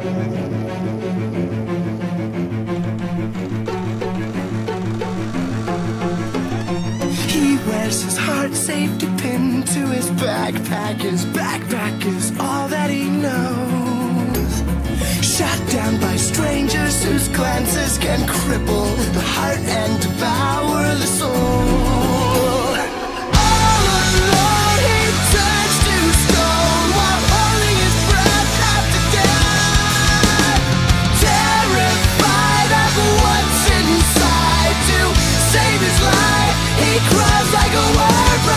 He wears his heart safety pin to his backpack. His backpack is all that he knows. Shot down by strangers whose glances can cripple the heart and devour the soul.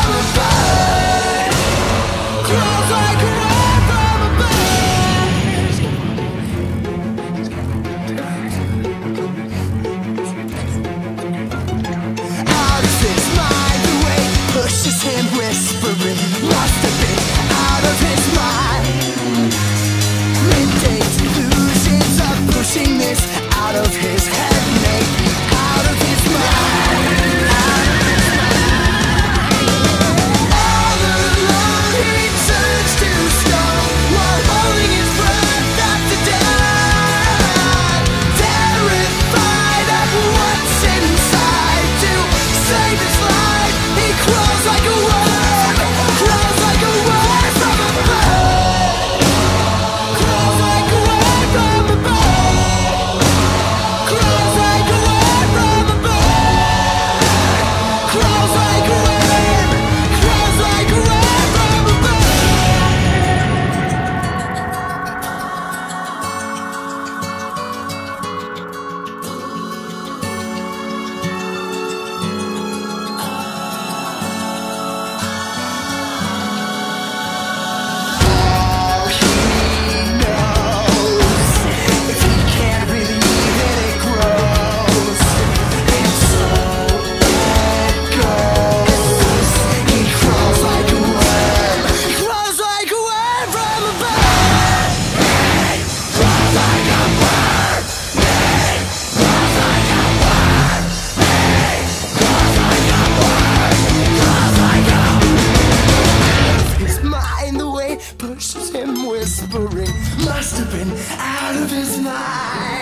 summer. die.